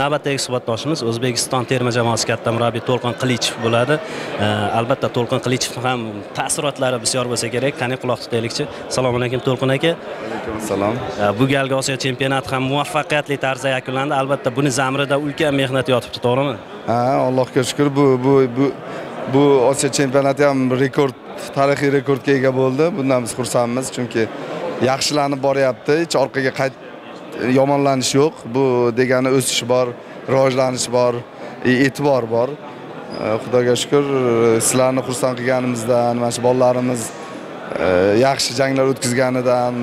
navbatdagi suhbatdoshimiz o'zbekiston terma jamoasi katta murabbiy to'lqin qilichev bo'ladi. Albatta to'lqin qilichevni ham taassurotlari bisyor bo'lsa kerak. Qani quloq tutaylikchi assalomu alaykum to'lqin aka. Alaykum assalom bu galgi osiyo chempionati ham muvaffaqiyatli tarzda yakunlandi. Albatta buni zamirida ulkan mehnat yotibdi to'g'rimi? Ha allohga shukur bu bu bu bu osiyo chempionati ham rekord tarixiy rekordga ega bo'ldi. Bundan biz xursandmiz chunki yaxshilanib boryapti. Hech orqaga qayt yomonlanish yo'q. Bu degani o'sish bor rivojlanish bor e, e'tibor bor. E, Xudoga shukur sizlarni xursand qilganimizdan mana shu bolalarimiz e, yaxshi janglar o'tkazganidan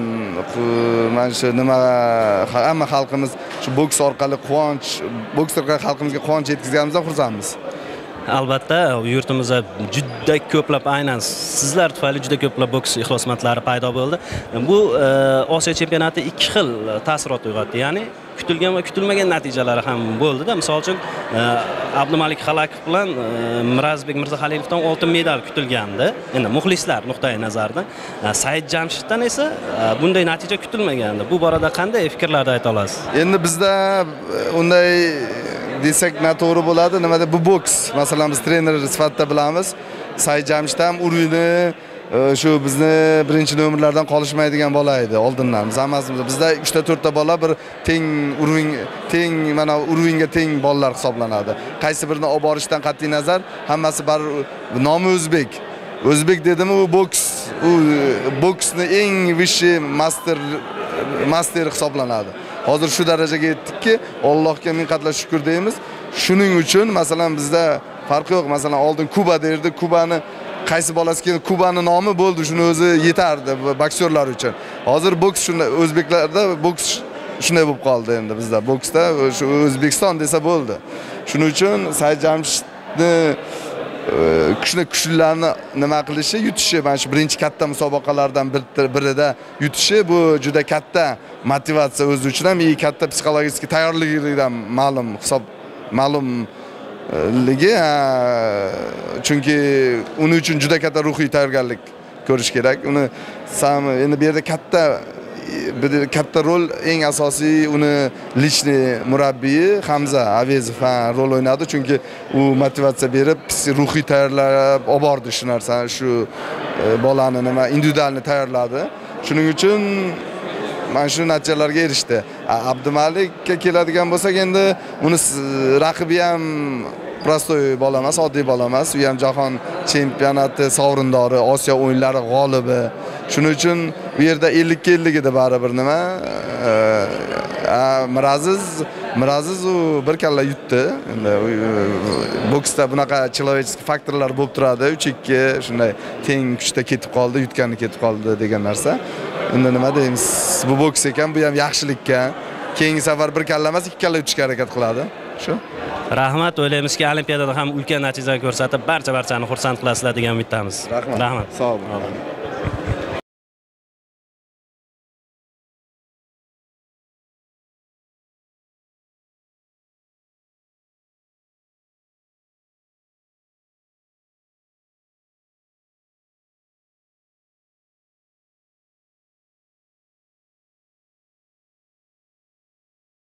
mana shu nima hamma xalqimiz shu boks orqali quvonch boks orqali xalqimizga quvonch yetkazganimizdan xursandmiz. Albatta yurtimizda juda ko'plab aynan sizlar tufayli juda ko'plab boks ixlosmandlari paydo bo'ldi. Bu e, osiyo chempionati ikki xil taassurot uyg'otdi. Ya'ni kutilgan va kutilmagan natijalari ham bo'ldida. Misol uchun e, abdumalik halakov bilan e, mirazbek mirzahalilovdan oltin medal kutilgandi. Endi muxlislar nuqtai nazaridan said jamshiddan esa bunday natija kutilmagandi. Bu borada qanday fikrlarni ayta olasiz? Endi bizda unday desak noto'g'ri bo'ladi. Nimada? Bu boks. Masalan biz trener sifatida bilamiz. Said jamshid ham urinni e, shu bizni birinchi nomerlardan qolishmaydigan bola edi. Oldindan biz hammasimiz bizda uchta to'rtta bola bir teng urving teng mana urvingga teng bolalar hisoblanadi. Qaysi birini olib borishdan qat'iy nazar hammasi baribir nomi o'zbek. O'zbek dedimi u boks? U e, boksni eng высший master masteri hisoblanadi. Hozir shu darajaga yetdikki allohga ming qatla shukur deymiz. Shuning uchun masalan bizda farqi yo'q. Masalan oldin kuba derdi. Kubani qaysi bolasi keldi? Kubani nomi bo'ldi. Shuni o'zi yetardi boksyorlar uchun. Hozir boks shunday o'zbeklarda boks shunday bo'lib qoldi endi bizda. Boksda shu o'zbekiston desa bo'ldi. Shuning uchun said jamshidni kuchli kuchlilarni nima qilishi? Yutishi. Mana shu birinchi katta musobaqalardan birida yutishi bu juda katta motivatsiya o'zi uchun ham и katta psixologik tayyorligidan ma'lum hisob ma'lum e, ligi. Chunki uni uchun juda katta ruhiy tayyorgarlik ko'rish kerak. Uni sam endi bu yerda katta katta rol eng asosiy uni личный murabbiyi hamza avezov rol o'ynadi. Chunki u motivatsiya berib ruhiy tayyorlab olib bordi shu narsani shu e, bolani nima individualni tayyorladi. Shuning uchun mana shu natijalarga erishdi. Abdumalikka keladigan bo'lsak endi uni raqibi ham prostoy bola emas oddiy bola emas. U ham jahon chempionati sovrindori osiyo o'yinlari g'olibi. Shuning uchun bu yerda ellikka ellik edi baribir nima? Miraziz miraziz u bir kalla yutdi. Endi boksda bunaqa человеческий faktorlar bo'lib turadi. Uch ikki shunday teng kuchda ketib qoldi yutgani ketib qoldi degan narsa. Endi nima deymiz bu boks ekan bu ham yaxshilikka. Keyingi safar bir kalla emas ikki kalla yutishga harakat qiladi. Shu. Rahmat o'ylaymizki olimpiadada ham ulkan natija ko'rsatib barcha barchani xursand qilasizlar degan umiddamiz. Rahmat. Rahmat. Sog' bo'ling